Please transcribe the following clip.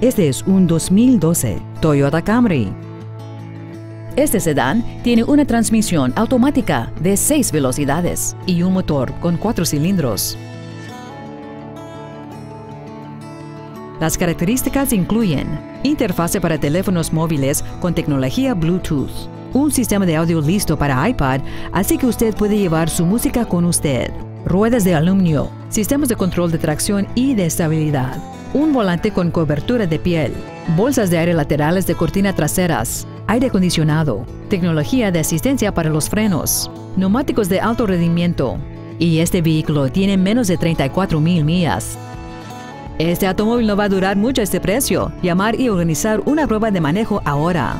Este es un 2012 Toyota Camry. Este sedán tiene una transmisión automática de 6 velocidades y un motor con 4 cilindros. Las características incluyen interfase para teléfonos móviles con tecnología Bluetooth, un sistema de audio listo para iPad, así que usted puede llevar su música con usted, ruedas de aluminio, sistemas de control de tracción y de estabilidad, un volante con cobertura de piel, bolsas de aire laterales de cortina traseras, aire acondicionado, tecnología de asistencia para los frenos, neumáticos de alto rendimiento. Y este vehículo tiene menos de 34 mil millas. Este automóvil no va a durar mucho este precio. Llamar y organizar una prueba de manejo ahora.